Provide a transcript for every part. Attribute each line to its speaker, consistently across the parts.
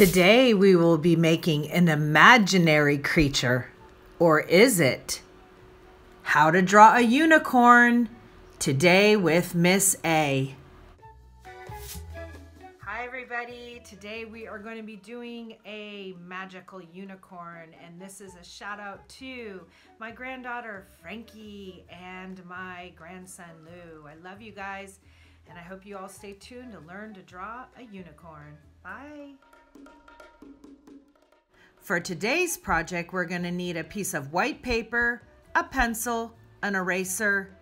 Speaker 1: Today we will be making an imaginary creature. Or is it? How to draw a unicorn. Today with Miss A. Hi everybody. Today we are going to be doing a magical unicorn and this is a shout out to my granddaughter Frankie and my grandson Lou. I love you guys and I hope you all stay tuned to learn to draw a unicorn. Bye. For today's project, we're going to need a piece of white paper, a pencil, an eraser,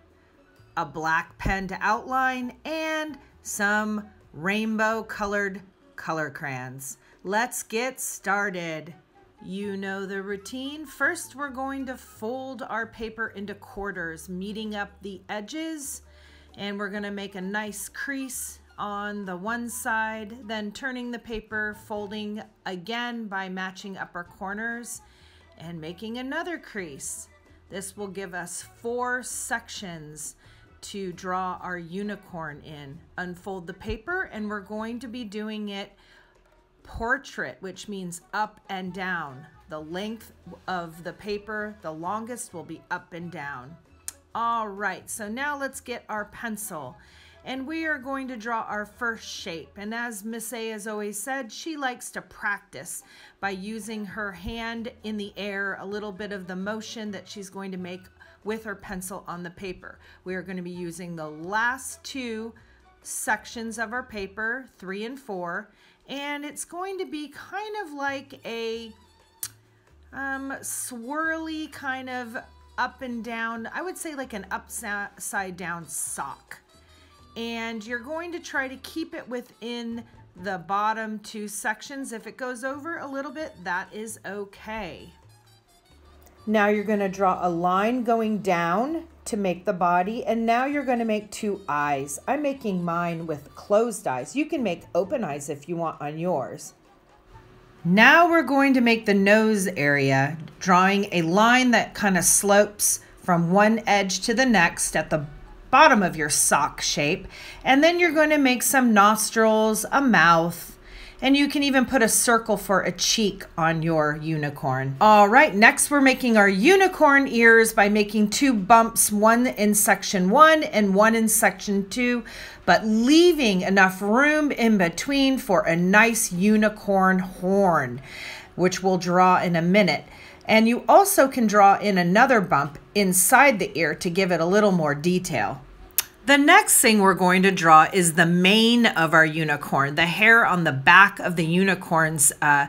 Speaker 1: a black pen to outline, and some rainbow colored color crayons. Let's get started. You know the routine. First, we're going to fold our paper into quarters, meeting up the edges, and we're going to make a nice crease on the one side, then turning the paper, folding again by matching upper corners and making another crease. This will give us four sections to draw our unicorn in. Unfold the paper and we're going to be doing it portrait, which means up and down. The length of the paper, the longest will be up and down. All right, so now let's get our pencil and we are going to draw our first shape. And as Miss A has always said, she likes to practice by using her hand in the air, a little bit of the motion that she's going to make with her pencil on the paper. We are going to be using the last two sections of our paper, three and four, and it's going to be kind of like a um, swirly kind of up and down, I would say like an upside down sock and you're going to try to keep it within the bottom two sections. If it goes over a little bit, that is okay. Now you're going to draw a line going down to make the body, and now you're going to make two eyes. I'm making mine with closed eyes. You can make open eyes if you want on yours. Now we're going to make the nose area, drawing a line that kind of slopes from one edge to the next at the bottom of your sock shape. And then you're going to make some nostrils, a mouth, and you can even put a circle for a cheek on your unicorn. All right, next we're making our unicorn ears by making two bumps, one in section one and one in section two, but leaving enough room in between for a nice unicorn horn, which we'll draw in a minute. And you also can draw in another bump inside the ear to give it a little more detail. The next thing we're going to draw is the mane of our unicorn, the hair on the back of the unicorn's uh,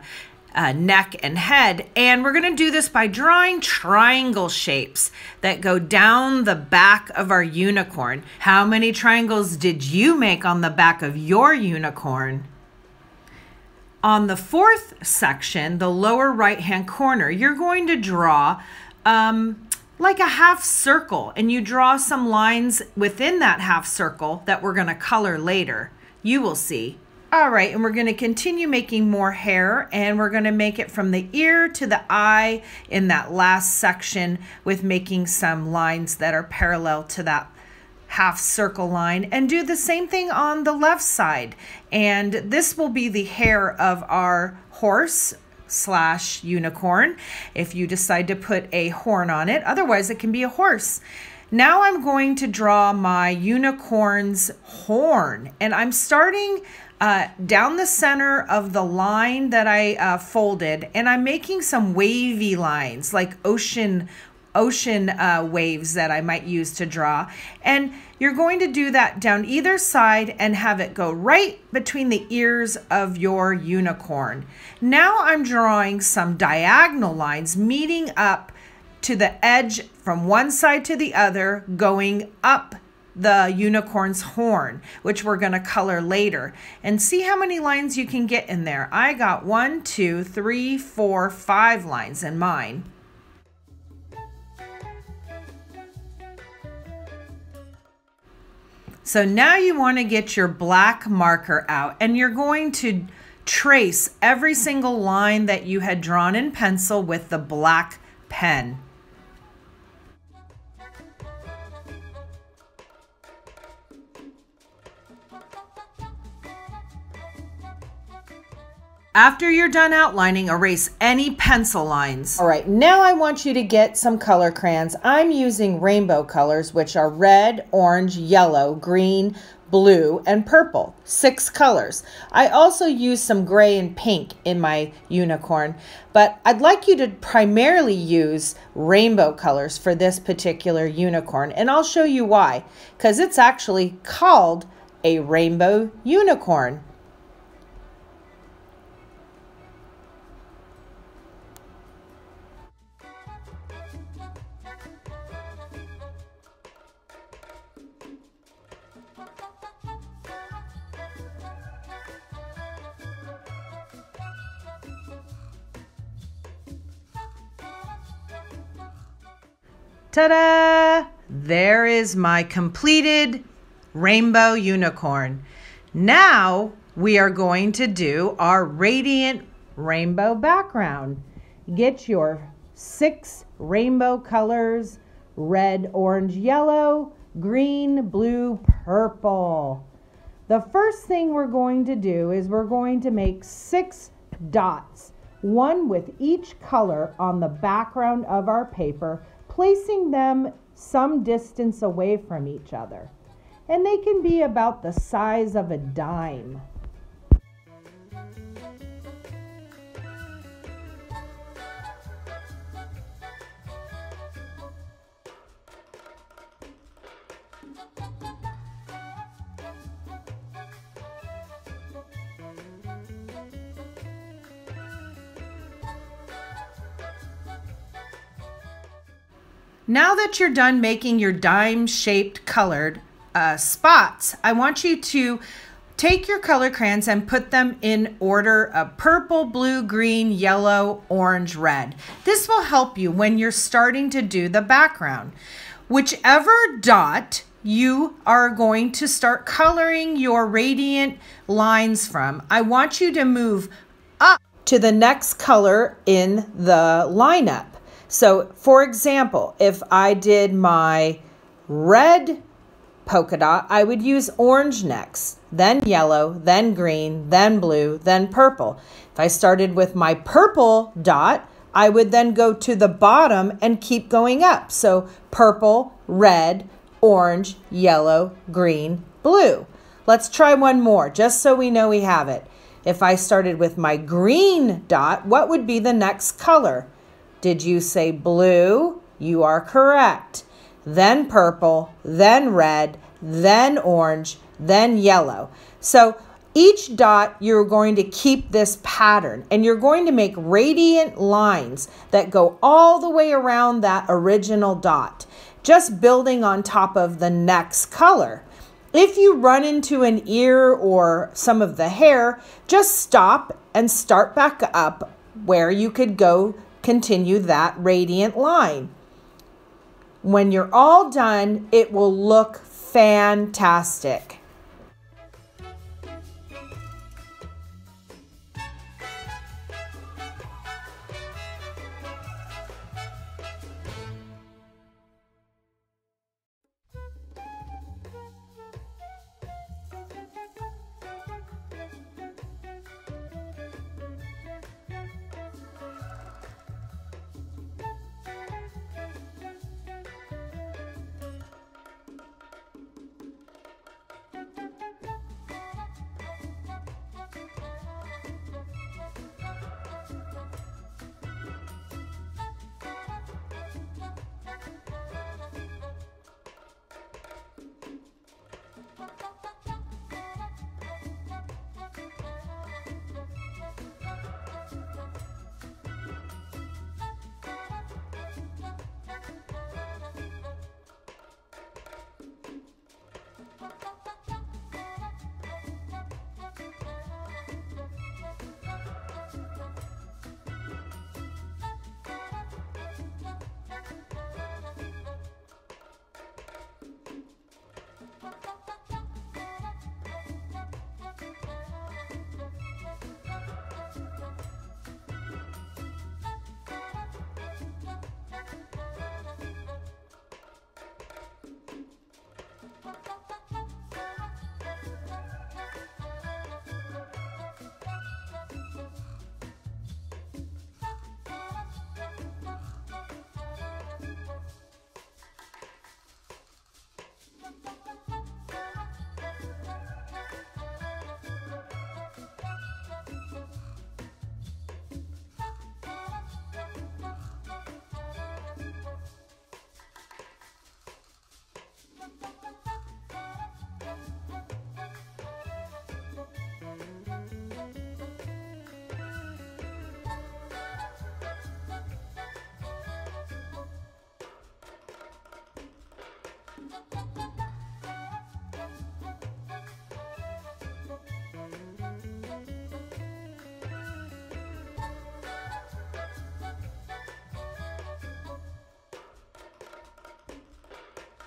Speaker 1: uh, neck and head. And we're going to do this by drawing triangle shapes that go down the back of our unicorn. How many triangles did you make on the back of your unicorn? On the fourth section, the lower right hand corner, you're going to draw um, like a half circle and you draw some lines within that half circle that we're going to color later. You will see. All right, and we're going to continue making more hair and we're going to make it from the ear to the eye in that last section with making some lines that are parallel to that half circle line and do the same thing on the left side. And this will be the hair of our horse slash unicorn if you decide to put a horn on it. Otherwise, it can be a horse. Now I'm going to draw my unicorn's horn and I'm starting uh, down the center of the line that I uh, folded and I'm making some wavy lines like ocean ocean uh, waves that I might use to draw. And you're going to do that down either side and have it go right between the ears of your unicorn. Now I'm drawing some diagonal lines meeting up to the edge from one side to the other, going up the unicorn's horn, which we're going to color later. And see how many lines you can get in there. I got one, two, three, four, five lines in mine. So now you want to get your black marker out and you're going to trace every single line that you had drawn in pencil with the black pen. After you're done outlining, erase any pencil lines. All right, now I want you to get some color crayons. I'm using rainbow colors, which are red, orange, yellow, green, blue, and purple. Six colors. I also use some gray and pink in my unicorn, but I'd like you to primarily use rainbow colors for this particular unicorn, and I'll show you why, because it's actually called a rainbow unicorn. Ta-da! There is my completed rainbow unicorn. Now we are going to do our radiant rainbow background. Get your six rainbow colors, red, orange, yellow, green, blue, purple. The first thing we're going to do is we're going to make six dots, one with each color on the background of our paper placing them some distance away from each other. And they can be about the size of a dime. Now that you're done making your dime shaped colored uh, spots, I want you to take your color crayons and put them in order of purple, blue, green, yellow, orange, red. This will help you when you're starting to do the background. Whichever dot you are going to start coloring your radiant lines from, I want you to move up to the next color in the lineup. So for example, if I did my red polka dot, I would use orange next, then yellow, then green, then blue, then purple. If I started with my purple dot, I would then go to the bottom and keep going up. So purple, red, orange, yellow, green, blue. Let's try one more just so we know we have it. If I started with my green dot, what would be the next color? Did you say blue? You are correct. Then purple, then red, then orange, then yellow. So each dot, you're going to keep this pattern and you're going to make radiant lines that go all the way around that original dot, just building on top of the next color. If you run into an ear or some of the hair, just stop and start back up where you could go continue that radiant line. When you're all done, it will look fantastic.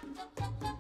Speaker 1: Ha ha ha!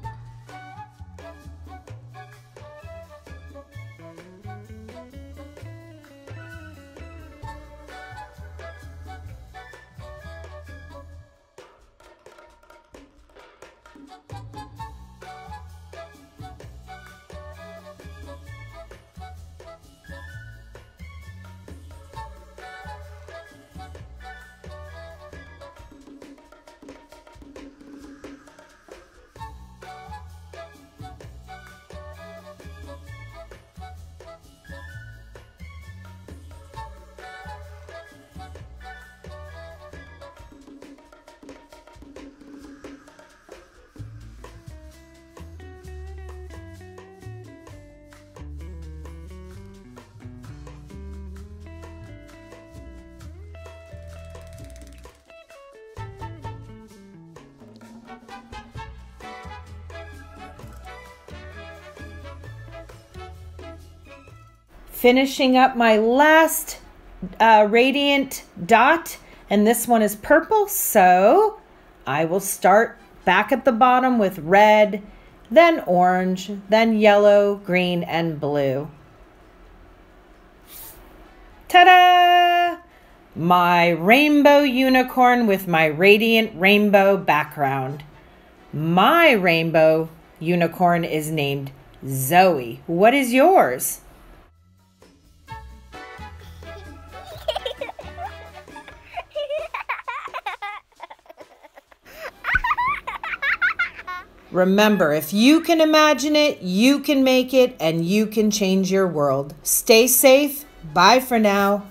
Speaker 1: Finishing up my last uh, radiant dot, and this one is purple, so I will start back at the bottom with red, then orange, then yellow, green, and blue. Ta-da! My rainbow unicorn with my radiant rainbow background. My rainbow unicorn is named Zoe. What is yours? Remember, if you can imagine it, you can make it, and you can change your world. Stay safe. Bye for now.